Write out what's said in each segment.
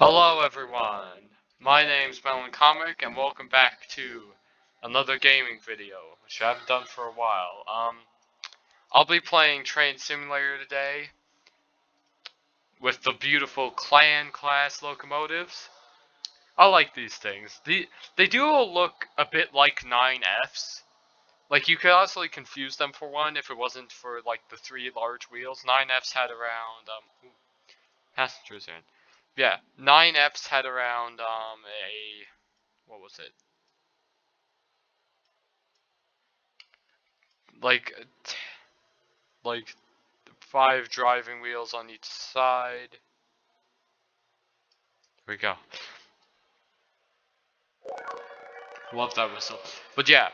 Hello everyone, my name's Melon Comic and welcome back to another gaming video, which I haven't done for a while. Um, I'll be playing Train Simulator today with the beautiful Clan class locomotives. I like these things. The, they do look a bit like 9Fs. Like you could also confuse them for one if it wasn't for like the three large wheels. 9Fs had around um, passengers in yeah, 9Fs had around um a what was it? Like like five driving wheels on each side. Here we go. Love that whistle. But yeah,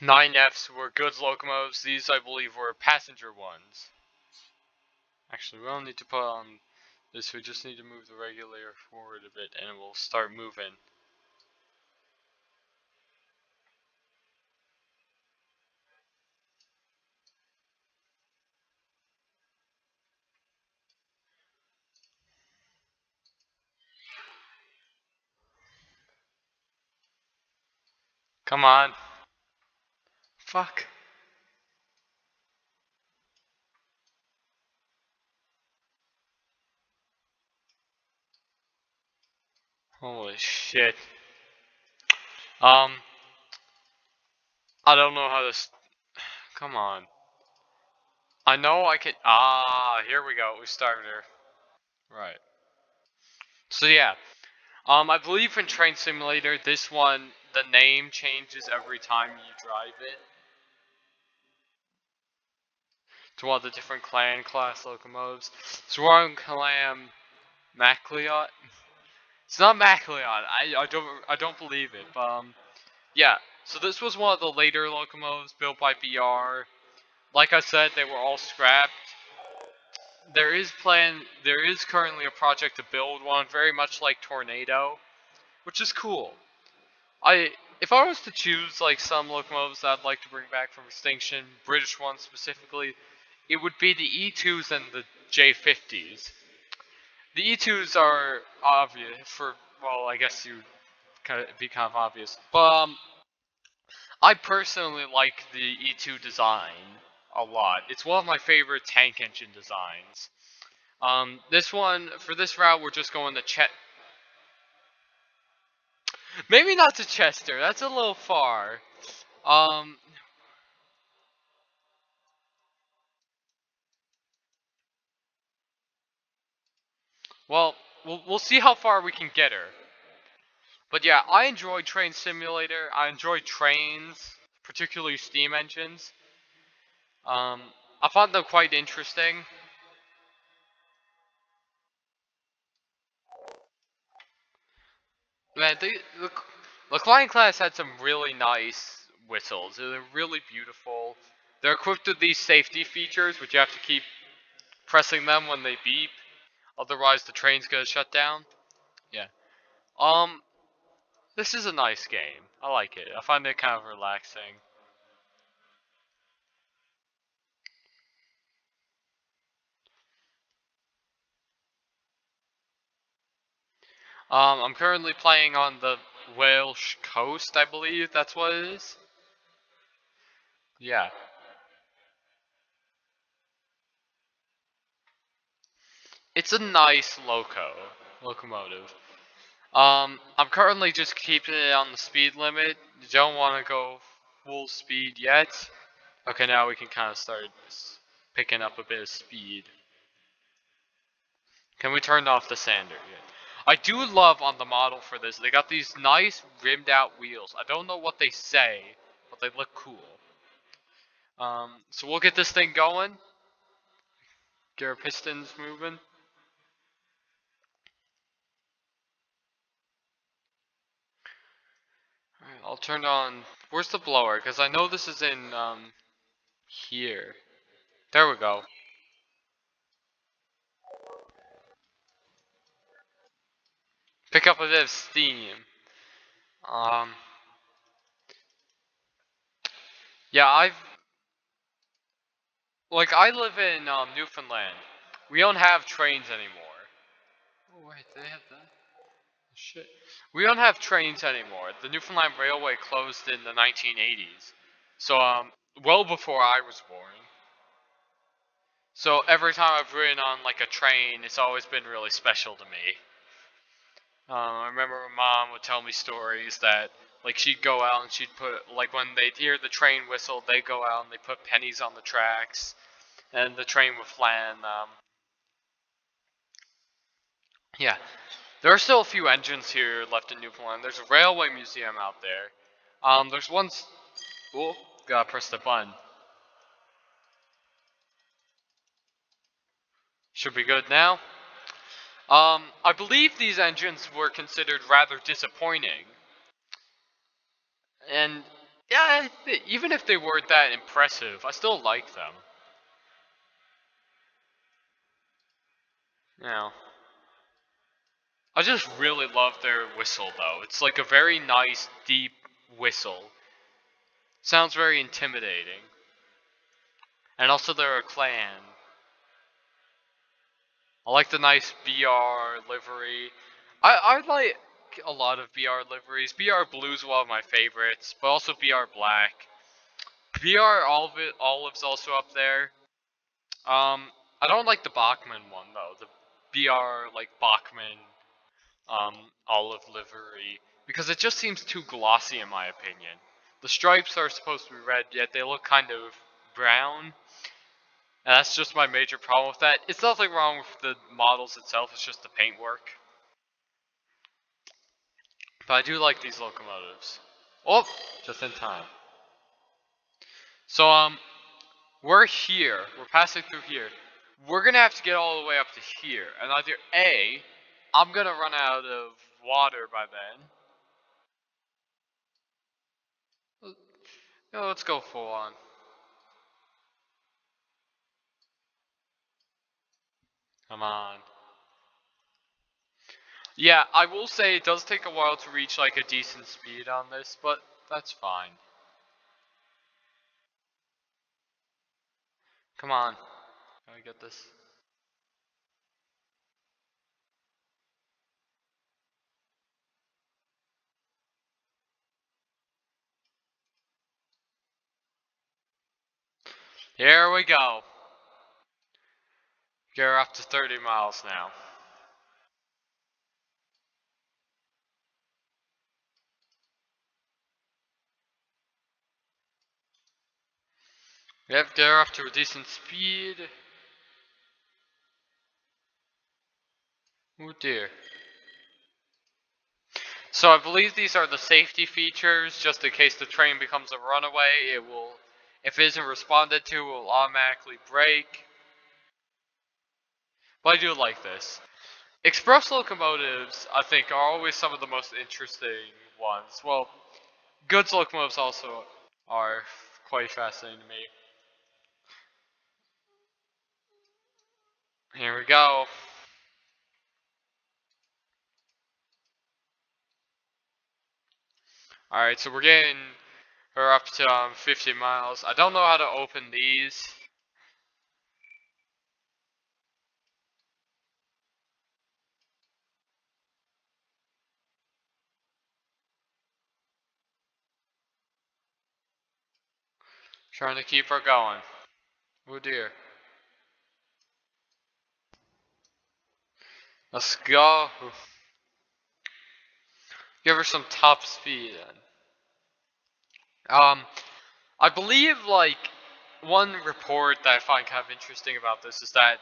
9Fs were goods locomotives. These, I believe, were passenger ones. Actually, we don't need to put on this we just need to move the regulator forward a bit and it will start moving. Come on. Fuck. Holy shit. Um, I don't know how this. Come on. I know I can. Ah, here we go. We started here. Right. So yeah. Um, I believe in Train Simulator, this one, the name changes every time you drive it. To all the different clan class locomotives. So we're on Clan Macleod. It's not Macleod. I I don't I don't believe it. But um, yeah. So this was one of the later locomotives built by BR. Like I said, they were all scrapped. There is plan. There is currently a project to build one, very much like Tornado, which is cool. I if I was to choose like some locomotives I'd like to bring back from extinction, British ones specifically, it would be the E2s and the J50s. The E2s are obvious for, well, I guess you kind of be kind of obvious. But um, I personally like the E2 design a lot. It's one of my favorite tank engine designs. Um, this one, for this route, we're just going to Chet. Maybe not to Chester, that's a little far. Um, Well, we'll we'll see how far we can get her. But yeah, I enjoy Train Simulator. I enjoy trains, particularly steam engines. Um, I found them quite interesting. Man, they, the, the Clan class had some really nice whistles. They're really beautiful. They're equipped with these safety features, which you have to keep pressing them when they beep. Otherwise, the train's gonna shut down. Yeah. Um, this is a nice game. I like it. I find it kind of relaxing. Um, I'm currently playing on the Welsh coast, I believe that's what it is. Yeah. It's a nice loco, locomotive. Um, I'm currently just keeping it on the speed limit. You don't want to go full speed yet. Okay, now we can kind of start picking up a bit of speed. Can we turn off the sander yet? I do love on the model for this, they got these nice rimmed out wheels. I don't know what they say, but they look cool. Um, so we'll get this thing going. Get our pistons moving. I'll turn on... Where's the blower? Because I know this is in, um, here. There we go. Pick up a bit of steam. Um... Yeah, I've... Like, I live in um, Newfoundland. We don't have trains anymore. Oh, Wait, they have that? Shit. We don't have trains anymore. The Newfoundland Railway closed in the 1980s. So, um, well before I was born. So every time I've ridden on like a train, it's always been really special to me. Um, I remember my mom would tell me stories that like she'd go out and she'd put like when they'd hear the train whistle, they go out and they put pennies on the tracks, and the train would flan. Um, yeah, there are still a few engines here left in Newfoundland. There's a railway museum out there. Um, there's one. Oh, gotta press the button. Should be good now. Um, I believe these engines were considered rather disappointing. And, yeah, even if they weren't that impressive, I still like them. Now, I just really love their whistle, though. It's like a very nice, deep whistle. Sounds very intimidating. And also they're a clan. I like the nice BR livery. I, I like a lot of BR liveries. BR Blue is one of my favorites, but also BR Black. BR Olive, Olive's also up there. Um, I don't like the Bachmann one though. The BR like Bachmann um, olive livery because it just seems too glossy in my opinion. The stripes are supposed to be red, yet they look kind of brown. And that's just my major problem with that. It's nothing wrong with the models itself, it's just the paintwork. But I do like these locomotives. Oh, just in time. So, um, we're here. We're passing through here. We're gonna have to get all the way up to here. And either A, I'm gonna run out of water by then. let's go full on. Come on. Yeah, I will say it does take a while to reach like a decent speed on this, but that's fine. Come on. Can I get this? Here we go. You're up to 30 miles now. Yep, they're up to a decent speed. Oh dear. So I believe these are the safety features, just in case the train becomes a runaway, it will, if it isn't responded to, it will automatically break. But I do like this. Express locomotives, I think, are always some of the most interesting ones. Well, goods locomotives also are quite fascinating to me. Here we go. Alright, so we're getting her up to um, 50 miles. I don't know how to open these. Trying to keep her going. Oh dear. Let's go. Give her some top speed then. Um, I believe like one report that I find kind of interesting about this is that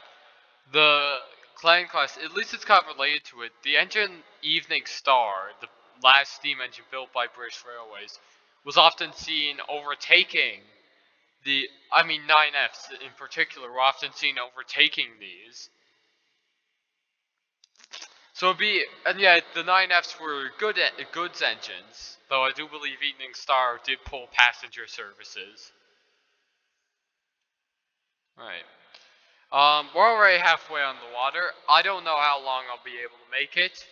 the Clan class, at least it's kind of related to it, the engine Evening Star, the last steam engine built by British Railways, was often seen overtaking the, I mean 9Fs in particular were often seen overtaking these. So it'd be, and yeah, the 9Fs were good at goods engines, though I do believe Evening Star did pull passenger services. Right. Um, we're already halfway on the water. I don't know how long I'll be able to make it,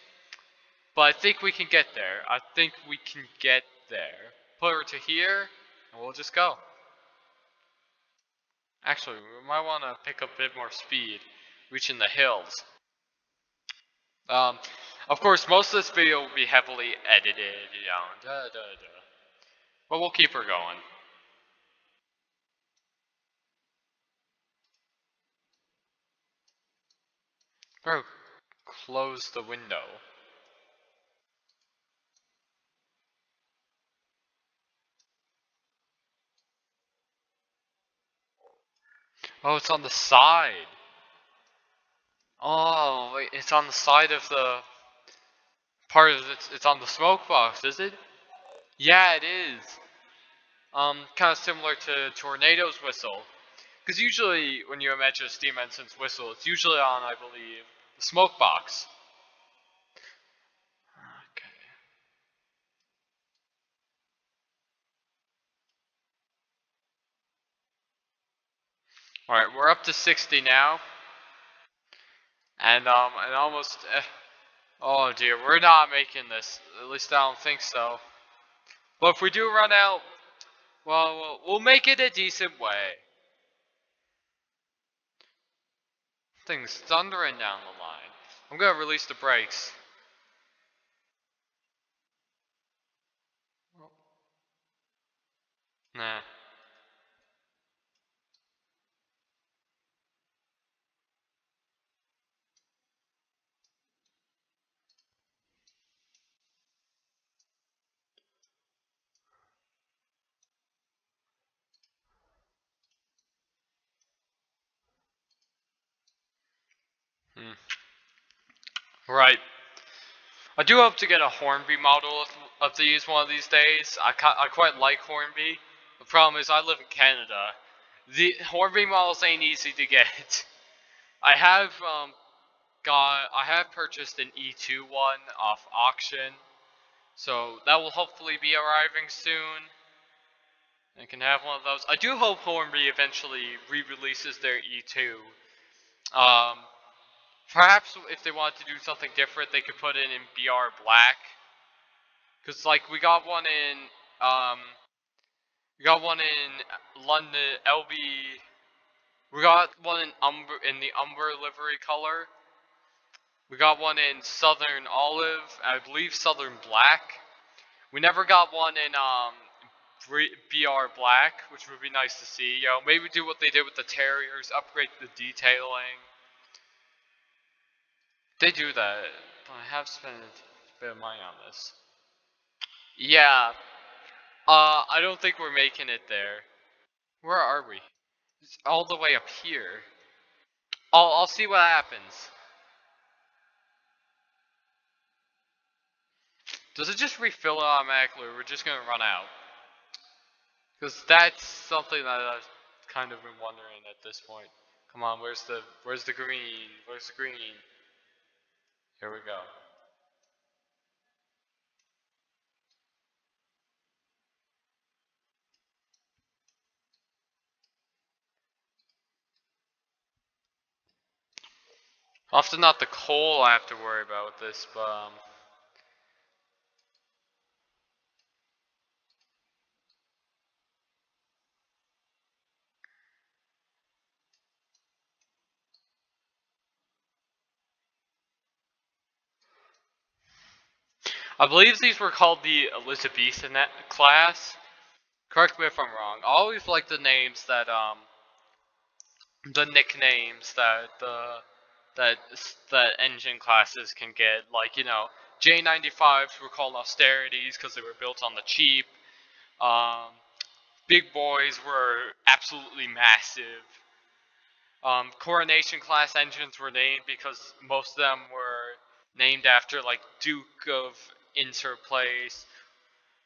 but I think we can get there. I think we can get there. Put her to here, and we'll just go. Actually, we might want to pick up a bit more speed, reaching the hills. Um, of course, most of this video will be heavily edited, you know, da da da. But we'll keep her going. Bro, close the window. Oh, it's on the side. Oh, wait, it's on the side of the part of it. It's on the smoke box, is it? Yeah, it is. Um, kind of similar to Tornado's whistle. Because usually, when you imagine a steam engine's whistle, it's usually on, I believe, the smoke box. Okay. Alright, we're up to 60 now. And, um, and almost, eh, oh dear, we're not making this. At least I don't think so. But if we do run out, well, we'll, we'll make it a decent way. Things thundering down the line. I'm gonna release the brakes. Nah. Right. I do hope to get a Hornby model of, of these one of these days. I, I quite like Hornby. The problem is I live in Canada. The Hornby models ain't easy to get. I have um, got I have purchased an E2 one off auction. So that will hopefully be arriving soon. I can have one of those. I do hope Hornby eventually re-releases their E2. Um, Perhaps if they wanted to do something different, they could put it in BR Black. Cause like we got one in um, we got one in London LB. We got one in umber in the umber livery color. We got one in Southern Olive, I believe Southern Black. We never got one in um, BR Black, which would be nice to see. You know, maybe do what they did with the Terriers, upgrade the detailing. They do that, but I have spent a bit of money on this. Yeah. Uh, I don't think we're making it there. Where are we? It's all the way up here. I'll, I'll see what happens. Does it just refill automatically or we're just gonna run out? Because that's something that I've kind of been wondering at this point. Come on, where's the where's the green? Where's the green? Here we go. Often not the coal I have to worry about with this, but um, I believe these were called the Elizabethan class. Correct me if I'm wrong. I always like the names that um the nicknames that the that that engine classes can get. Like you know, J95s were called austerities because they were built on the cheap. Um, big boys were absolutely massive. Um, coronation class engines were named because most of them were named after like Duke of interplace.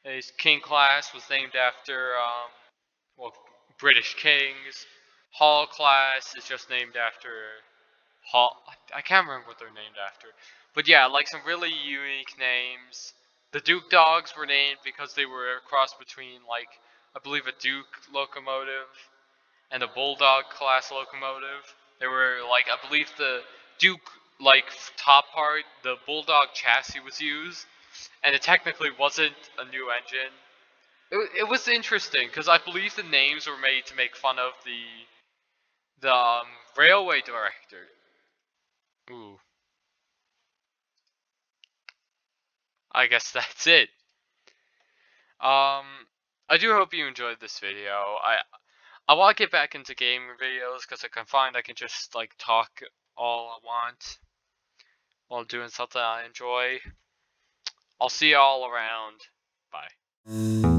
His king class was named after, um, well, British kings. Hall class is just named after Hall. I can't remember what they're named after. But yeah, like some really unique names. The Duke dogs were named because they were a cross between, like, I believe a Duke locomotive and a Bulldog class locomotive. They were, like, I believe the Duke, like, top part, the Bulldog chassis was used and it technically wasn't a new engine. It, it was interesting because I believe the names were made to make fun of the the um, railway director. Ooh. I guess that's it. Um, I do hope you enjoyed this video. I I want to get back into gaming videos because I can find I can just like talk all I want while doing something I enjoy. I'll see you all around. Bye.